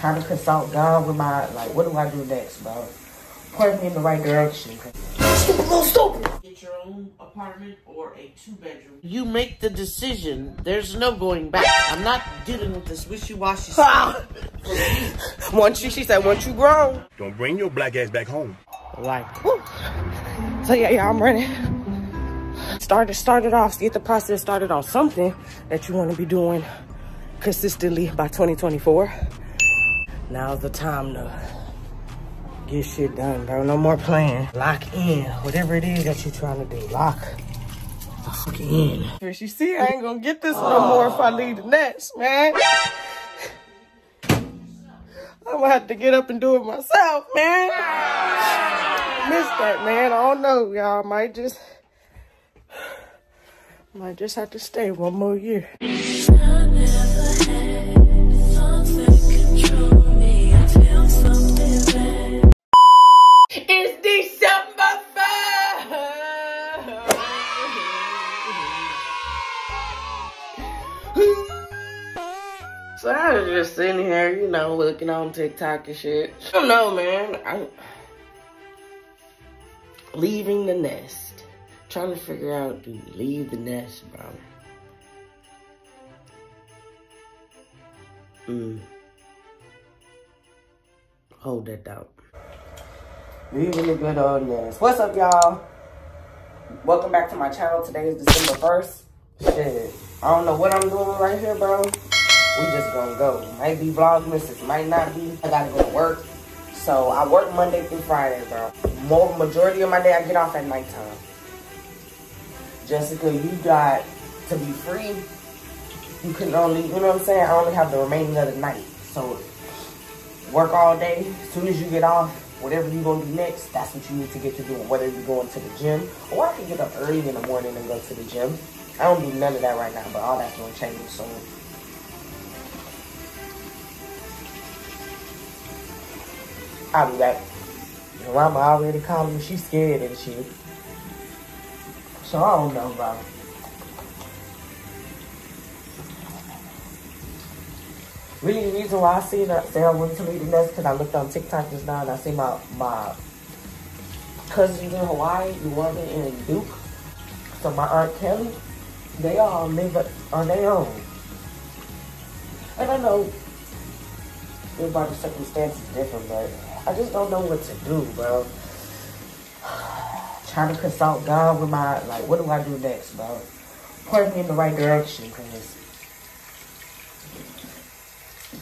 trying to consult God with my, like, what do I do next, bro? Point me in the right direction. Stupid little stupid. Get your own apartment or a two bedroom. You make the decision. There's no going back. I'm not dealing with this wishy-washy ah. stuff. once you, she said, once you grown. Don't bring your black ass back home. Like, whew. So yeah, yeah, I'm ready. Started, started off, get the process started on something that you want to be doing consistently by 2024. Now's the time to get shit done, bro. No more playing. Lock in. Whatever it is that you're trying to do, lock the fuck in. You see, I ain't gonna get this no oh. more if I leave the nest, man. I'm gonna have to get up and do it myself, man. Missed that, man. I don't know, y'all. Might just, might just have to stay one more year. So I was just sitting here, you know, looking on TikTok and shit. I don't know, man. I'm leaving the nest. Trying to figure out, do you leave the nest, bro? Hmm. Hold that thought. Leaving the good old nest. What's up, y'all? Welcome back to my channel. Today is December 1st. Shit. I don't know what I'm doing right here, bro. We just gonna go. Might be vlogmas, it might not be. I gotta go to work. So I work Monday through Friday, bro. More majority of my day I get off at nighttime. Jessica, you got to be free. You can only, you know what I'm saying? I only have the remaining of the night. So work all day. As soon as you get off, whatever you're gonna do next, that's what you need to get to doing. Whether you're going to the gym, or I can get up early in the morning and go to the gym. I don't do none of that right now, but all that's gonna change soon. I'll be back. Your mama already called me. She's scared and shit. So I don't know, about it. Really, the reason why I seen that Sarah went to leave the because I looked on TikTok just now and I see my my cousins in Hawaii, Luana and Duke. So my aunt Kelly, they all live uh, on their own. And I know everybody's circumstances different, but I just don't know what to do, bro. Trying to consult God with my, like, what do I do next, bro? Point me in the right direction, because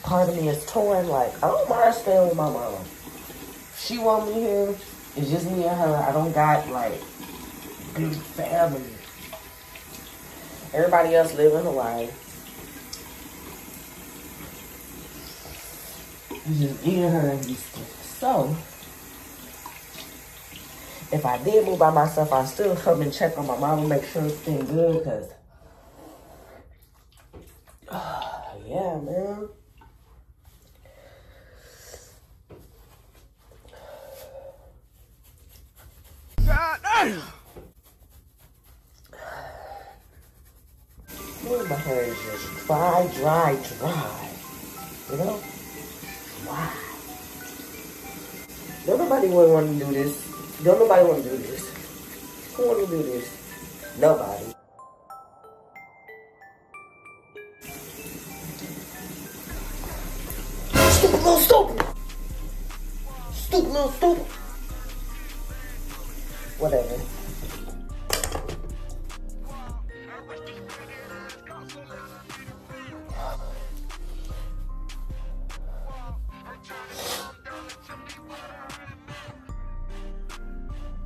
part of me is torn. Like, I don't mind staying with my mom. She want me here. It's just me and her. I don't got, like, big family. Everybody else live in Hawaii. It's just and her in Houston. So, if I did move by myself, I still come and check on my mom and make sure everything's good, because, uh, yeah, man. God damn! my hair is just dry, dry, dry. You know? Nobody want to do this. Don't nobody want to do this. Who want to do this? Nobody. Stupid little stupid. Stupid little stupid.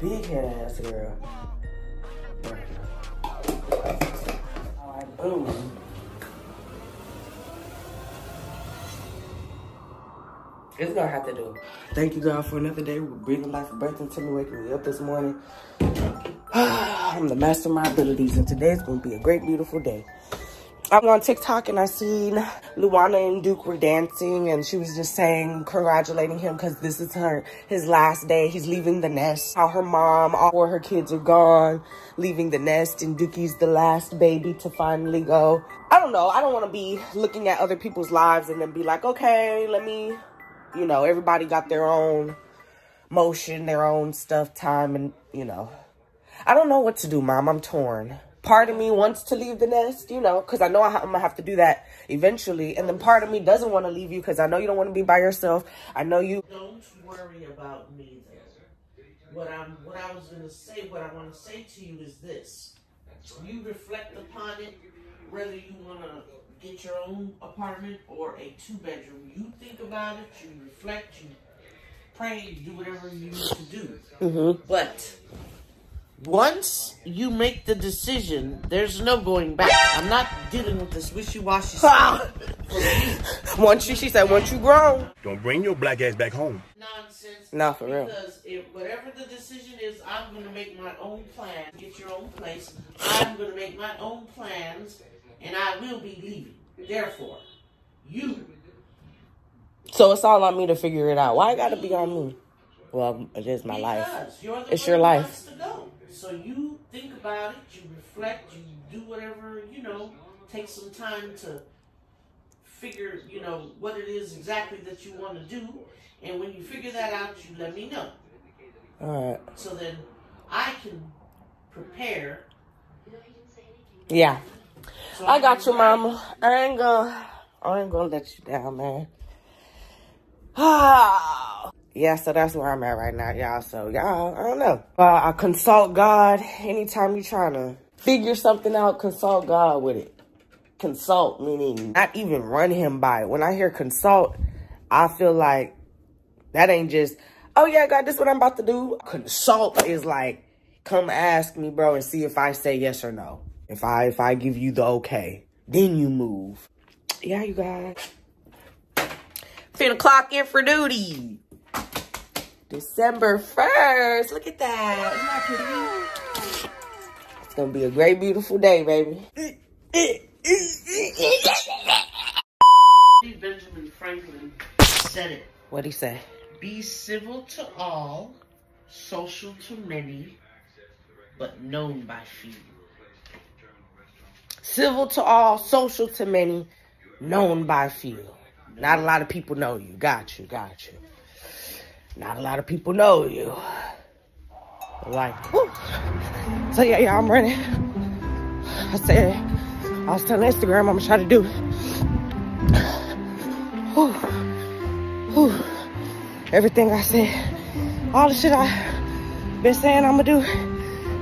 Big head ass girl. Alright, boom. It's gonna have to do. Thank you God for another day. We're breathing life, breath into me, waking me up this morning. I'm the master of my abilities, and today's gonna be a great, beautiful day. I'm on TikTok and I seen Luana and Duke were dancing and she was just saying, congratulating him because this is her, his last day. He's leaving the nest. How her mom, all four her kids are gone, leaving the nest and Dookie's the last baby to finally go. I don't know. I don't want to be looking at other people's lives and then be like, okay, let me, you know, everybody got their own motion, their own stuff, time, and, you know. I don't know what to do, Mom. I'm torn part of me wants to leave the nest, you know, because I know I am going to have to do that eventually. And then part of me doesn't want to leave you because I know you don't want to be by yourself. I know you. Don't worry about me, though. What, I'm, what I was going to say, what I want to say to you is this. You reflect upon it, whether you want to get your own apartment or a two-bedroom. You think about it, you reflect, you pray, you do whatever you need to do. Mm -hmm. But once you make the decision, there's no going back. I'm not dealing with this wishy-washy stuff. once you, she said, once you grown. Don't bring your black ass back home. Nonsense. Not for real. Because if whatever the decision is, I'm going to make my own plan. Get your own place. I'm going to make my own plans, and I will be leaving. Therefore, you. So it's all on me to figure it out. Why it got to be on me? Well, it is my life. It's your life. So you think about it, you reflect, you do whatever, you know, take some time to figure, you know, what it is exactly that you want to do. And when you figure that out, you let me know. All right. So then I can prepare. Yeah. So I got you, mama. I ain't gonna, I ain't gonna let you down, man. Ah yeah, so that's where I'm at right now, y'all. So y'all, I don't know. Uh, I consult God anytime you're trying to figure something out, consult God with it. Consult, meaning not even run him by it. When I hear consult, I feel like that ain't just, oh yeah, God, this is what I'm about to do. Consult is like, come ask me, bro, and see if I say yes or no. If I, if I give you the okay, then you move. Yeah, you guys. Finna clock in for duty. December 1st. Look at that. Isn't that pretty? It's going to be a great, beautiful day, baby. Benjamin Franklin said it. What'd he say? Be civil to all, social to many, but known by few. Civil to all, social to many, known by few. Not a lot of people know you. Got you, got you. Not a lot of people know you. Like, whew. so yeah, yeah, I'm running. I said, I was telling Instagram I'm gonna try to do. Whew. Whew. Everything I said, all the shit I been saying I'm gonna do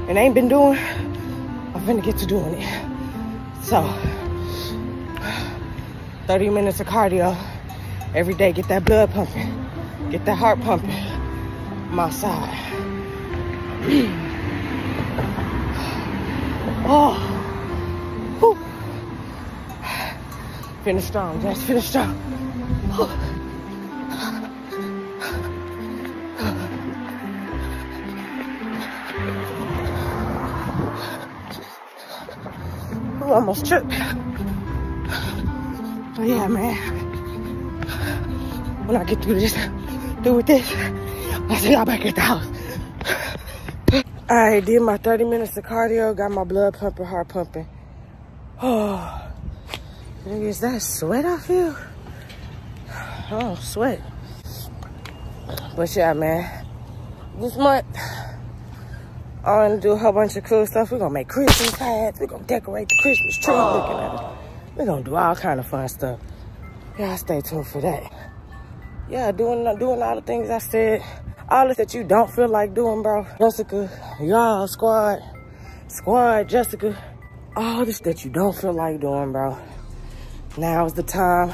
and ain't been doing, I'm gonna get to doing it. So, 30 minutes of cardio every day, get that blood pumping. Get that heart pumping. My side. oh. Whew. Finish strong, just finish strong. Ooh, almost tripped. Oh yeah, man. When I get through this, do with this. I see y'all back at the house. I did my 30 minutes of cardio, got my blood pumping, heart pumping. Oh, is that sweat I feel? Oh, sweat. But yeah, man, this month, I'm gonna do a whole bunch of cool stuff. We're gonna make Christmas hats. We're gonna decorate the Christmas tree. We're gonna do all kind of fun stuff. Yeah, stay tuned for that yeah, doing doing all the things I said. All this that you don't feel like doing, bro. Jessica, y'all, squad, squad, Jessica. All this that you don't feel like doing, bro. Now is the time,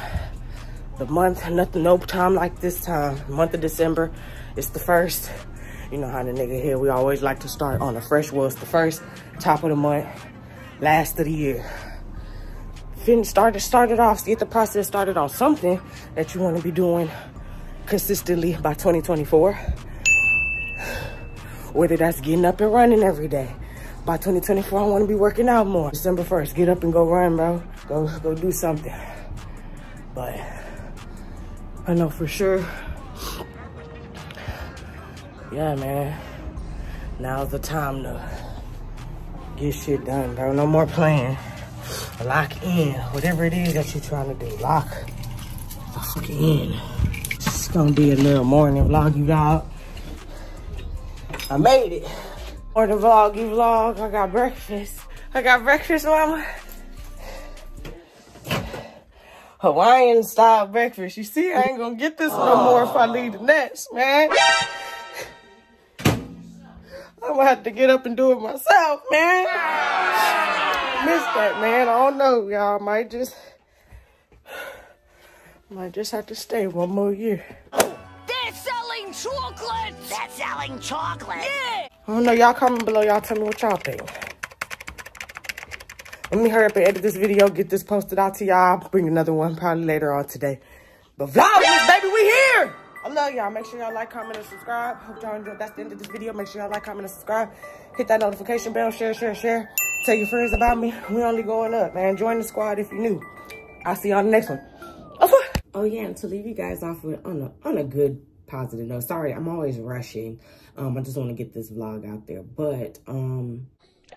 the month, nothing, no time like this time. Month of December, it's the first. You know how the nigga here, we always like to start on the fresh was the first, top of the month, last of the year. Finish, started, started off, get the process started on something that you want to be doing consistently by 2024. Whether that's getting up and running every day, by 2024, I want to be working out more. December 1st, get up and go run, bro. Go, go do something. But I know for sure. Yeah, man. Now's the time to get shit done, bro. No more playing. Lock in. Whatever it is that you're trying to do, lock fuck in. It's gonna be a little morning vlog, you got. I made it. Morning vlog, you vlog. I got breakfast. I got breakfast, mama. Hawaiian style breakfast. You see, I ain't gonna get this no more if I leave the nest, man. I'm gonna have to get up and do it myself, man. Missed that, man. I don't know, y'all. Might just, might just have to stay one more year. They're selling chocolate. They're selling chocolate. Yeah. I don't know. Y'all comment below. Y'all tell me what y'all think. Let me hurry up and edit this video, get this posted out to y'all. Bring another one probably later on today. But Vlogmas, baby, we here. I love y'all. Make sure y'all like, comment, and subscribe. Hope y'all enjoyed. That's the end of this video. Make sure y'all like, comment, and subscribe. Hit that notification bell. Share, share, share. Tell your friends about me. We only going up, man. Join the squad if you're new. I'll see y'all on the next one. Oh, yeah, and to leave you guys off with on a, on a good positive note. Sorry, I'm always rushing. Um, I just want to get this vlog out there. But, um...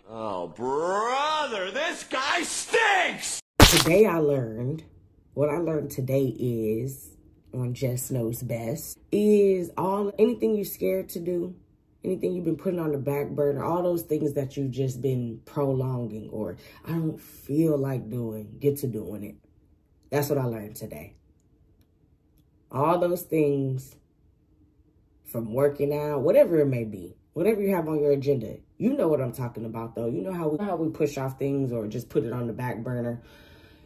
Oh, brother, this guy stinks! Today I learned, what I learned today is, on Jess Knows Best, is all, anything you're scared to do, anything you've been putting on the back burner, all those things that you've just been prolonging or I don't feel like doing, get to doing it. That's what I learned today. All those things from working out, whatever it may be, whatever you have on your agenda. You know what I'm talking about, though. You know how we, how we push off things or just put it on the back burner.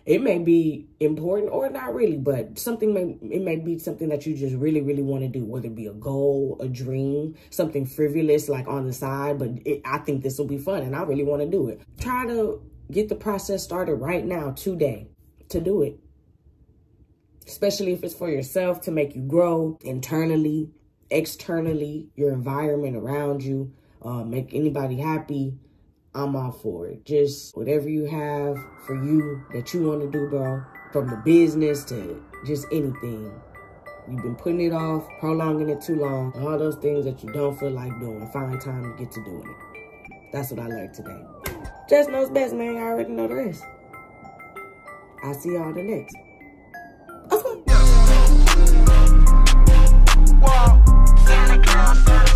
It may be important or not really, but something may it may be something that you just really, really want to do, whether it be a goal, a dream, something frivolous like on the side. But it, I think this will be fun, and I really want to do it. Try to get the process started right now, today, to do it. Especially if it's for yourself to make you grow internally, externally, your environment around you, uh, make anybody happy, I'm all for it. Just whatever you have for you that you want to do, bro, from the business to just anything. You've been putting it off, prolonging it too long, all those things that you don't feel like doing. Find time to get to doing it. That's what I learned today. Jess knows best, man. I already know the rest. I'll see y'all the next. Wow.